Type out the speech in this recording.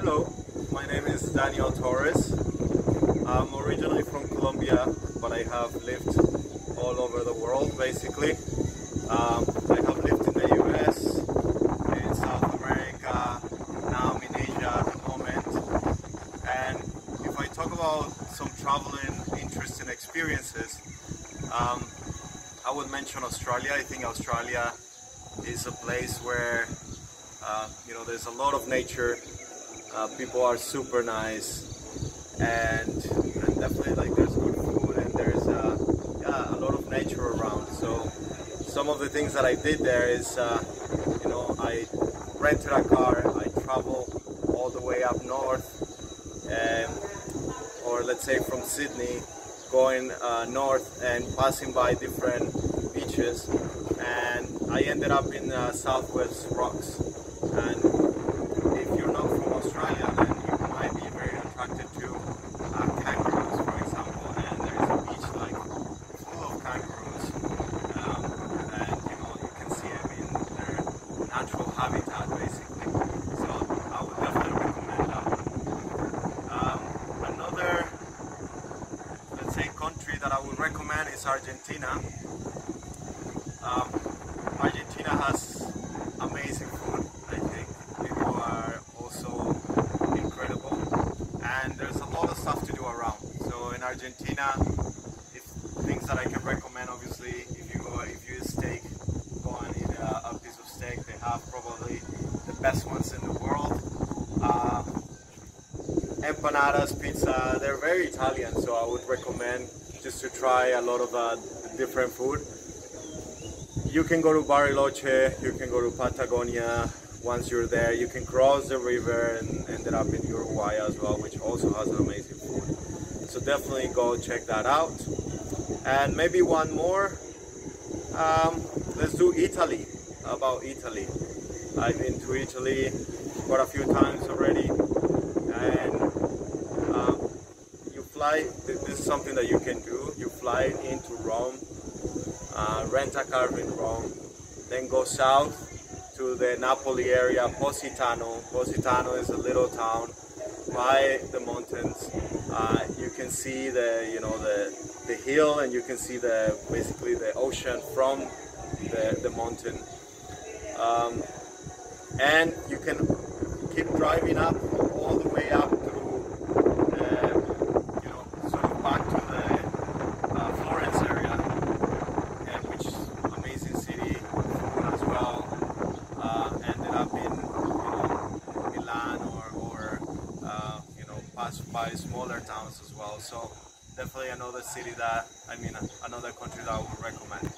Hello, my name is Daniel Torres. I'm originally from Colombia, but I have lived all over the world basically. Um, I have lived in the US, in South America, now in Asia at the moment. And if I talk about some traveling interesting experiences, um, I would mention Australia. I think Australia is a place where uh, you know there's a lot of nature. Uh, people are super nice. And, and definitely like there's good food and there's uh, yeah, a lot of nature around. So some of the things that I did there is uh, you know I rented a car. I travel all the way up north um, or let's say from Sydney going uh, north and passing by different beaches. And I ended up in uh, Southwest Rocks and if you're not from Australia then you might be very attracted to uh, kangaroos for example. And there's a beach like full of kangaroos. Um, and you know you can see them in their natural habitat basically. So I would definitely recommend that um, another let's say country that I would recommend is Argentina. Um, Argentina has amazing food, I think. People are also incredible. And there's a lot of stuff to do around. So in Argentina, if things that I can recommend, obviously, if you go, if you steak, go and eat a, a piece of steak. They have probably the best ones in the world. Uh, empanadas, pizza, they're very Italian, so I would recommend just to try a lot of uh, different food you can go to Bariloche, you can go to Patagonia. Once you're there, you can cross the river and ended up in Uruguay as well, which also has an amazing food. So definitely go check that out. And maybe one more. Um, let's do Italy. About Italy. I've been to Italy quite a few times already, and um, you fly. This is something that you can do. You fly into Rome uh, rent a car in Rome, then go south to the Napoli area, Positano. Positano is a little town by the mountains. Uh, you can see the you know the the hill and you can see the basically the ocean from the, the mountain. Um, and you can keep driving up all the way up by smaller towns as well. So definitely another city that, I mean, another country that I would recommend.